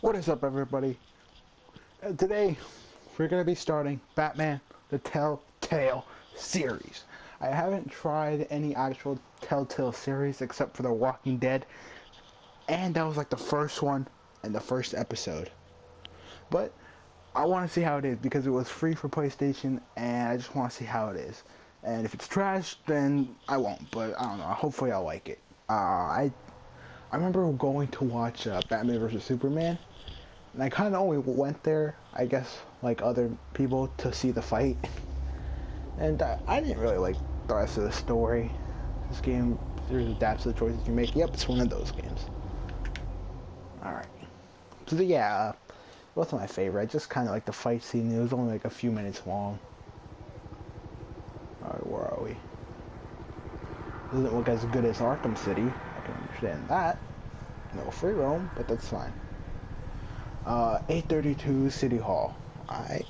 What is up, everybody? Uh, today, we're going to be starting Batman the Telltale series. I haven't tried any actual Telltale series except for The Walking Dead, and that was like the first one and the first episode. But I want to see how it is because it was free for PlayStation, and I just want to see how it is. And if it's trash, then I won't. But I don't know. Hopefully, I'll like it. Uh, I I remember going to watch uh, Batman vs Superman, and I kind of only went there, I guess, like other people, to see the fight. And I, I didn't really like the rest of the story. This game there's adapts to the choices you make. Yep, it's one of those games. Alright. So yeah, uh, it wasn't my favorite. I just kind of like the fight scene. It was only like a few minutes long. Alright, where are we? Doesn't look as good as Arkham City. Understand that. No free roam, but that's fine. Uh, 832 City Hall. Alright.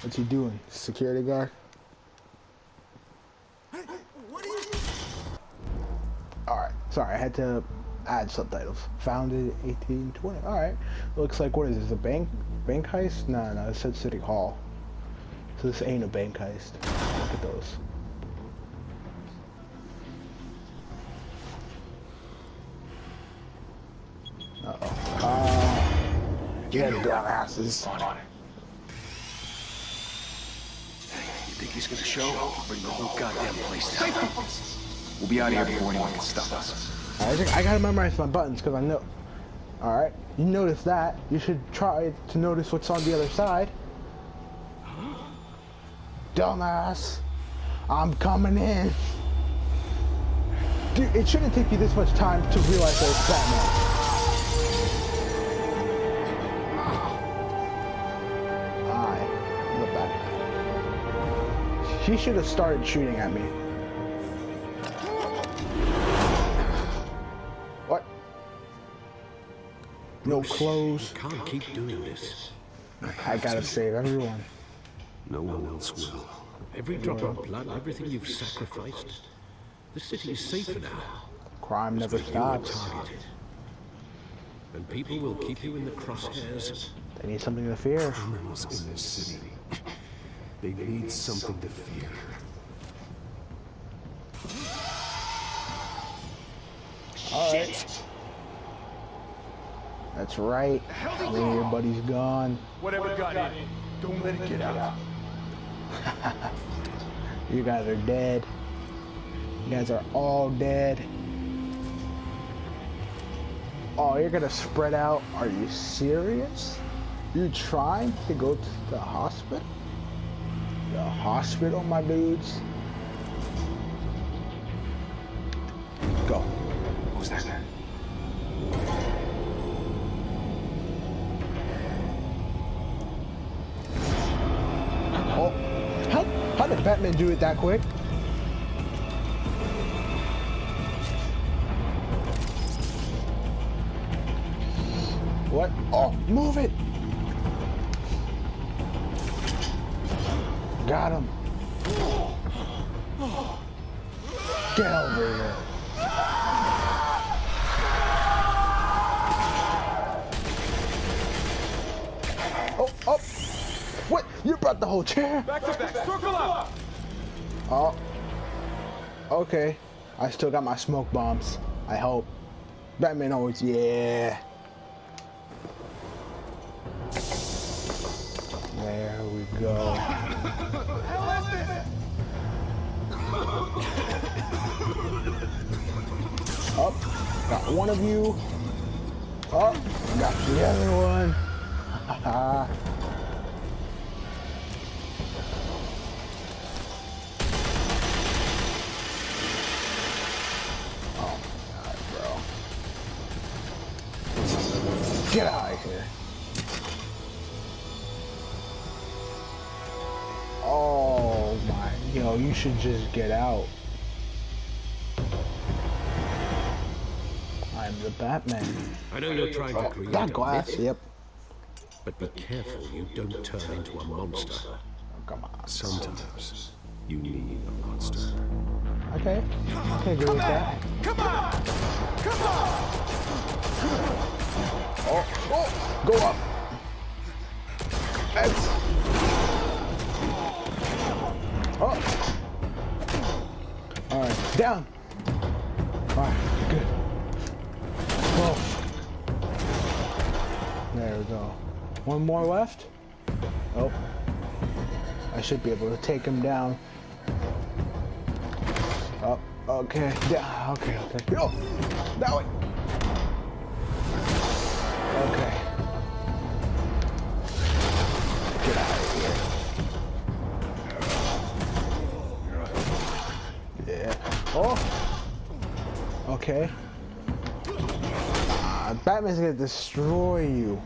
What you doing? Security guard? Alright, sorry, I had to add subtitles. Founded 1820. Alright. Looks like, what is this, a bank bank heist? No, no, it said City Hall. So this ain't a bank heist. Look at those. Get dumbasses. On it. You think he's gonna show? Bring the whole goddamn place down. We'll be out of here before anyone can stop us. I I gotta memorize my buttons because I know. Alright, you notice that. You should try to notice what's on the other side. Dumbass. I'm coming in. Dude, it shouldn't take you this much time to realize that it's Batman. Batman. She should have started shooting at me. What? No clothes. You can't keep doing this. I gotta save everyone. No one else will. Every drop of blood, everything you've sacrificed. The city is safer now. Crime never But you are stops. targeted. And people will keep you in the crosshairs. They need something to fear. criminals in this city. They need something to fear. Alright. That's right. When your buddy's gone. Whatever got in, don't let it get out. You guys are dead. You guys are all dead. Oh, you're gonna spread out? Are you serious? You trying to go to the hospital? The hospital, my dudes? Go. Who's that? Oh, how, how did Batman do it that quick? What? Oh, move it! Got him. Get over here. Oh, oh! What? You brought the whole chair? Back to back, circle up! Oh. Okay. I still got my smoke bombs. I hope. Batman always, yeah. There we go. Up. Got one of you. Up. Got the other one. Oh god, bro. Get out you should just get out. I'm the Batman. I know you're trying to create That a glass, myth, yep. but be careful you don't turn into a monster. Oh, come on. Sometimes you need a monster. Okay. I can agree with that. Come on! Come on! Oh, oh, go up. X. Oh. All right, down. All right, good. Whoa. There we go. One more left. Oh. I should be able to take him down. Oh, okay. Yeah, okay, okay. Oh, that way. Okay. Oh. Okay. Ah, Batman's gonna destroy you.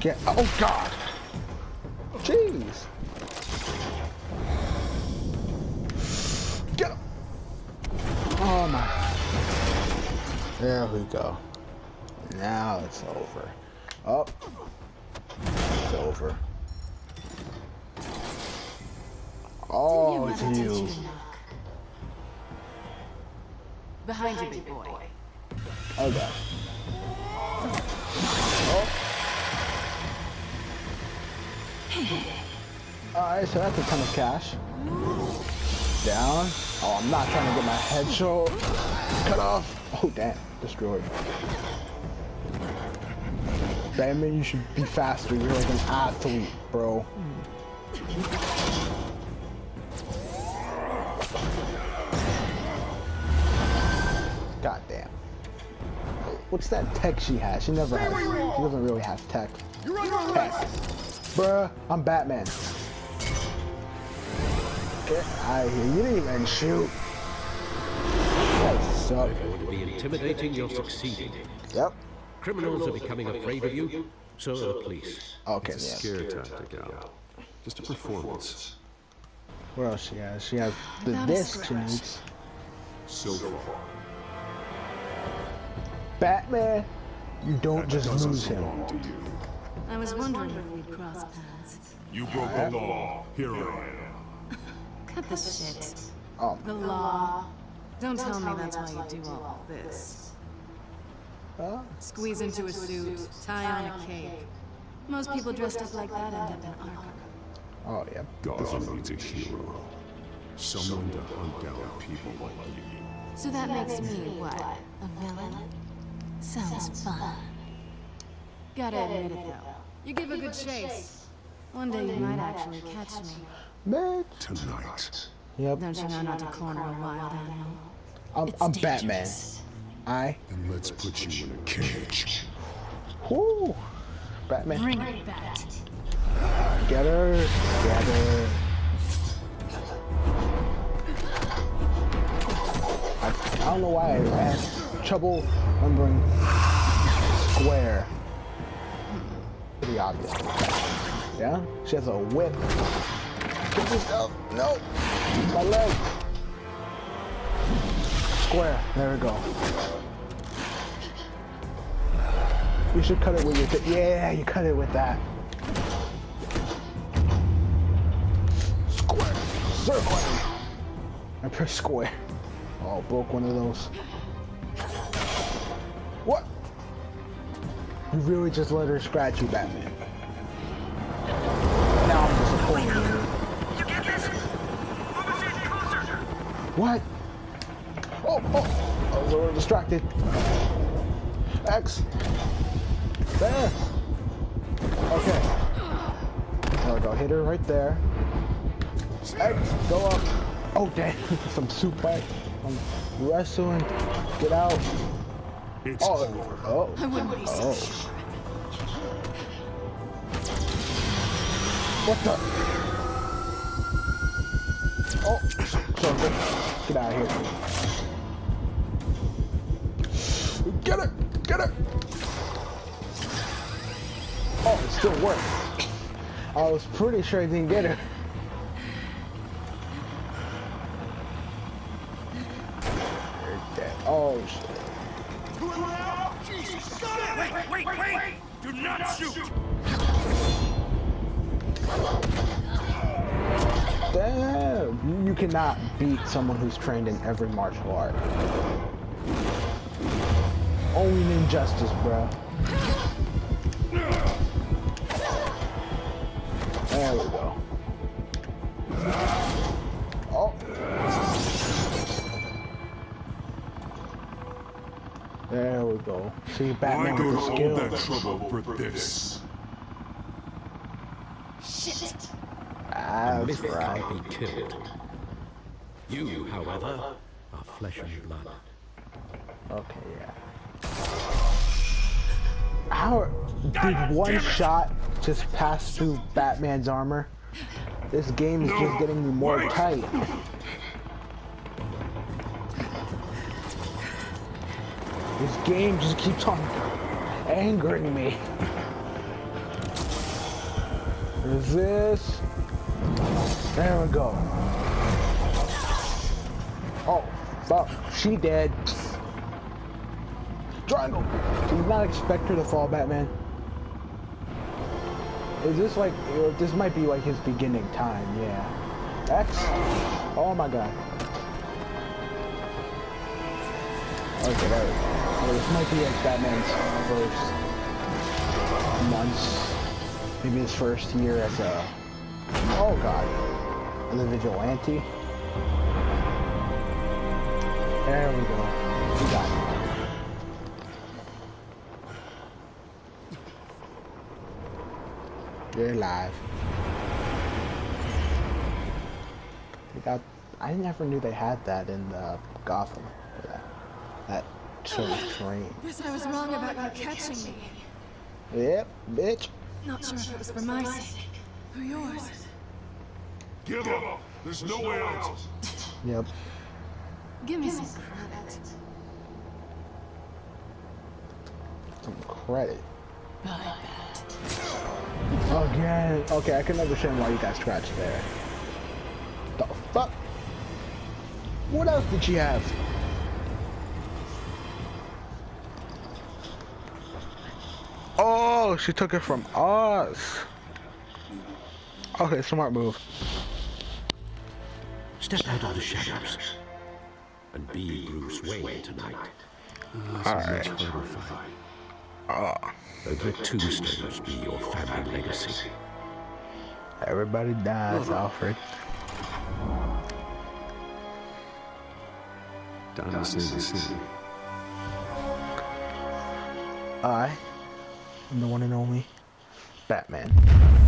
Get. Oh God. Jeez. Get him. Oh my. There we go. Now it's over. Oh. It's over. Oh, it's Mother teach you. to knock. Behind you, big boy. Okay. Oh. Alright, so that's a ton of cash. Down. Oh, I'm not trying to get my head show cut off. Oh, damn. Destroyed. Batman, you should be faster. You're like an athlete, bro. What's that tech she has? She never has. She doesn't really have tech. Tech. Bruh, I'm Batman. Get out of here. You didn't even shoot. That suck. Going to be intimidating, you're succeeding. Yep. Criminals are becoming afraid of you, so are the police. Okay, It's a yeah. scare tactic, Al. Just a performance. What else she has? She has the Without disc she needs. So far. Batman, you don't just lose him. belong to you. I was wondering if we'd cross paths. You broke the law. Here I am. Cut the shit. Oh, The law. Don't tell me that's why you do all this. huh? Squeeze into a suit, tie on a cape. Most people dressed up like that end up in Arkham. Oh, yeah. Gotham needs a hero. Someone to hunt down people like you. So that makes me what? A villain? Sounds fun. Gotta admit it though. You give a good chase. One day you might actually catch me. Man. Tonight. Yep. Don't you know not to corner a wild animal? I'm, I'm Batman. I. And let's put you in a cage. Whoo. Batman. Bring it back. Get her. Get her. I, I don't know why I had trouble remembering square. Pretty obvious. Yeah? She has a whip. Get. No. My leg. Square. There we go. You should cut it with your. Yeah, you cut it with that. Square. Circle. I press square. Oh, broke one of those. What? You really just let her scratch you, Batman. Now I'm disappointed You in you. What? Oh, oh, I was a little distracted. X. There. Okay. There we go. Hit her right there. X, go up. Oh, damn. Some suplex. I'm wrestling. Get out. It's Oh, over. oh. I wouldn't be so Oh. sure. What the? Oh, so good. Get out of here. Get her! Get her! Oh, it still worked. I was pretty sure I didn't get it. You're dead. Oh, shit. Wait, wait, wait! Do not shoot! Damn! You- cannot beat someone who's trained in every martial art. own injustice, bro. There we go. There we go. See, Batman Why go with to the all that trouble for this? Shit. That's Myth right. can't be killed. You, however, are flesh and blood. Okay, yeah. How did one shot just pass through Batman's armor? This game is just getting me more tight. This game just keeps on angering me. Is this? There we go. Oh, fuck. She dead. Triangle. Did you not expect her to fall, Batman? Is this like, this might be like his beginning time, yeah. X? Oh my god. Okay, we go. Oh, this might be like Batman's first months, maybe his first year as a, oh god, as a vigilante. There we go. We got it. You're live. They got. I never knew they had that in uh, Gotham. That, that sort of terrain. Guess I was wrong about you catching me. Yep, bitch. Not sure if it was for my sake or yours. Give up! There's no way out! Yep. Give me some credit. Some credit. Bye, Again. Okay, I can understand why you got scratched there. The fuck? What else did she have? Oh, she took it from us. Okay, smart move. Step out of the shadows and be Bruce Wayne tonight. Alright. And ah. let tombstones be your family legacy. Everybody dies, Alfred. Darkness in the city. I the one and only Batman.